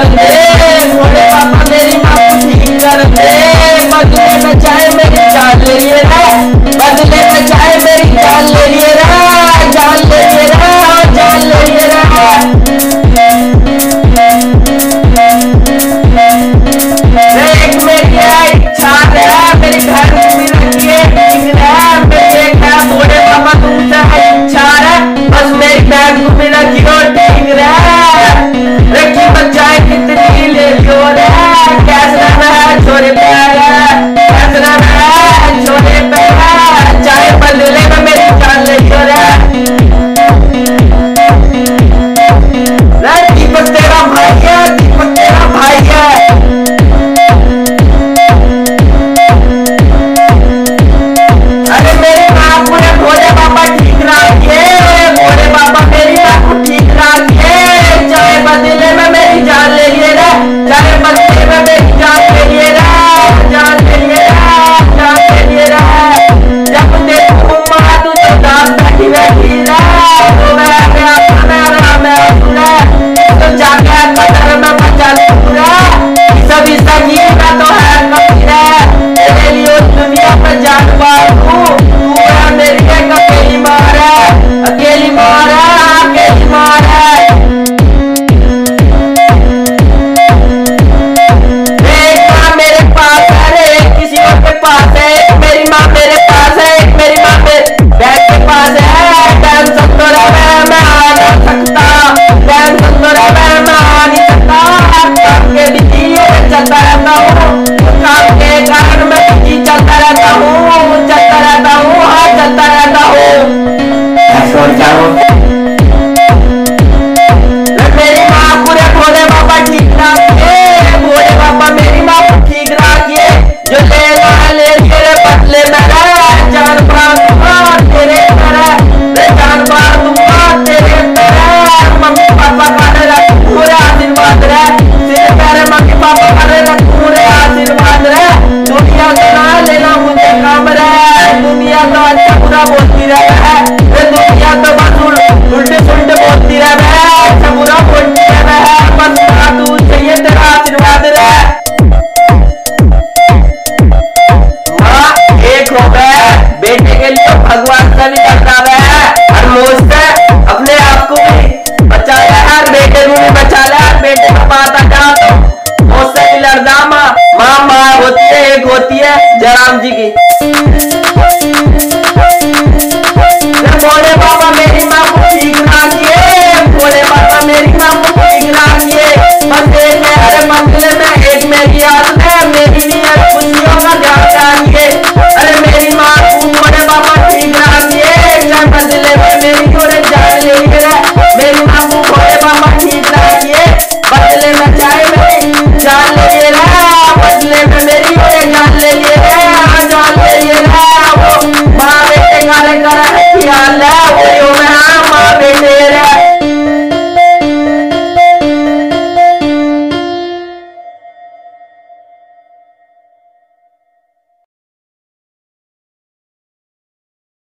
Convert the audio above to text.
Hallelujah. Cuando andamos